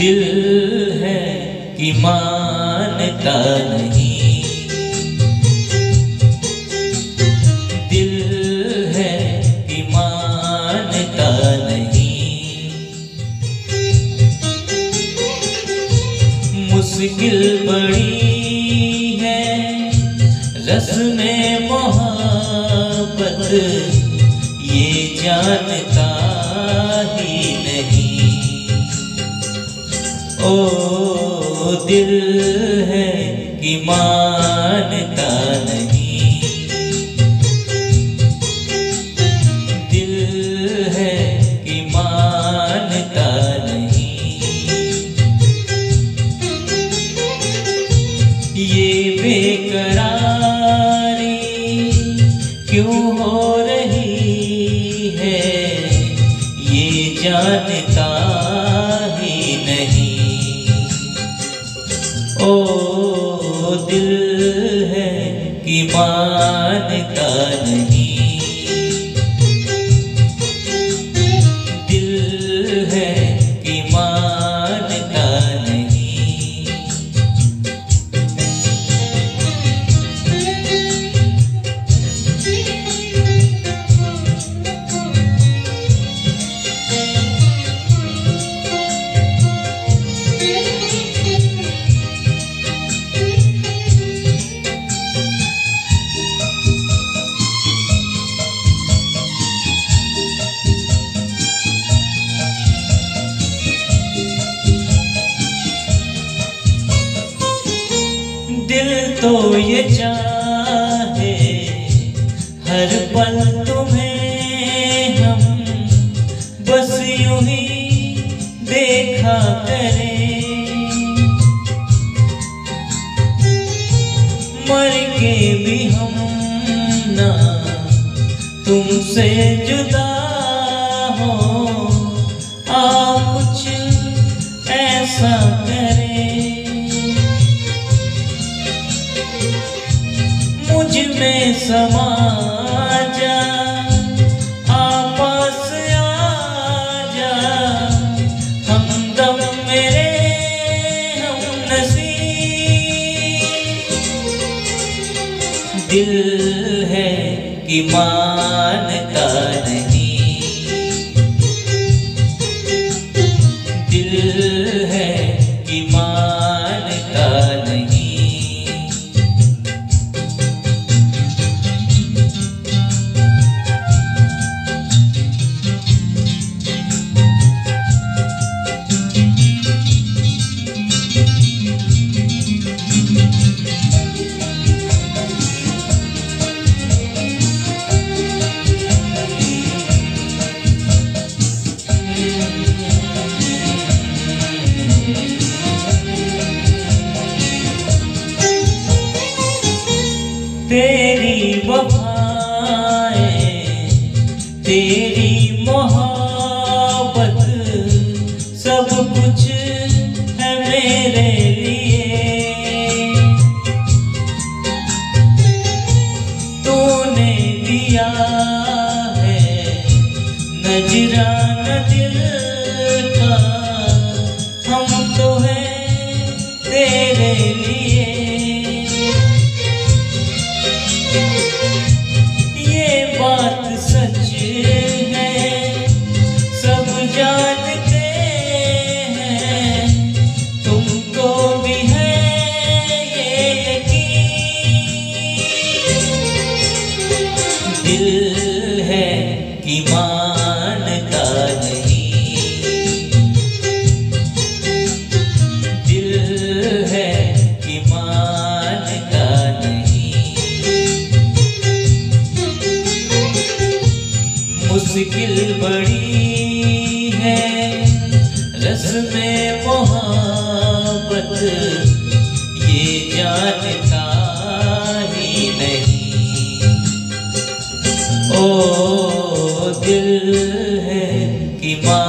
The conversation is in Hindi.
दिल है कि मानता नहीं। दिल है कि मानता नहीं। मुश्किल बड़ी है रस में मोहब्बत ये जानता दिल है कि मानता नहीं। दिल है कि मानता नहीं। ये बेकरारी क्यों Oh. तो ये चाहे, हर पल तुम्हें हम बस यूँ ही देखा करें। मर के भी हम ना तुमसे जुदा हो। आ कुछ ऐसा में समा जा आपस आ जा हम दम मेरे हम नसीब। दिल है कि मानता तेरी वफाएँ तेरी मोहब्बत सब कुछ है मेरे लिए। तूने दिया है नजरान दिल। दिल है कि मानता नहीं। दिल है कि मानता नहीं। मुश्किल बड़ी है रस में मोहब्बत ये जानता दिल है कि माँ